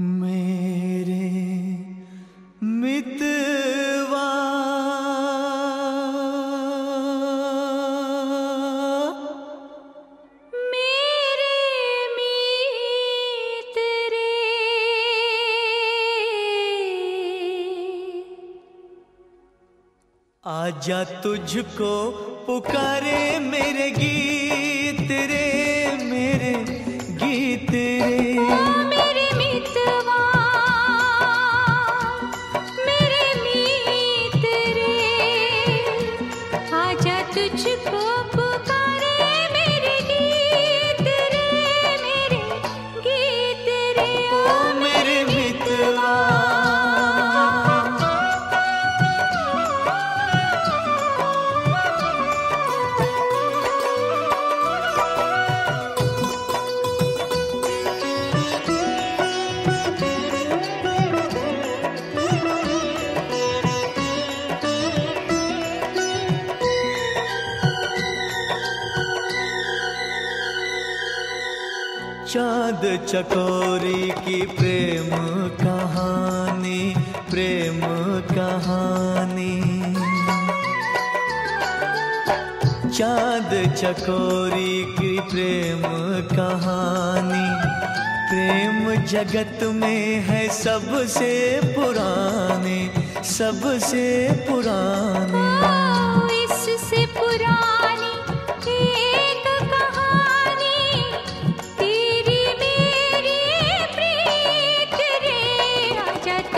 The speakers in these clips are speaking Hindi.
मेरे मितवा। मेरे मीत रे आजा तुझको पुकारे मेरे गीत रे। चाँद चकोरी की प्रेम कहानी प्रेम कहानी। चाँद चकोरी की प्रेम कहानी, प्रेम जगत में है सबसे पुरानी सबसे पुरानी। इससे पुरानी।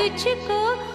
तुझको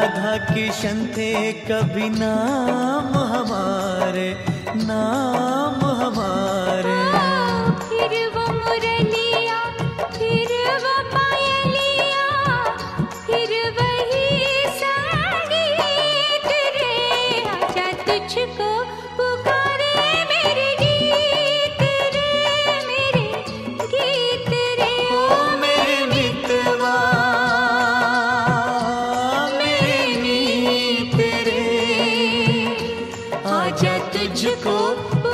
राधा किशन थे कभी नाम हमारे नाम हमारे। तुझको